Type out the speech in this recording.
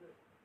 Look.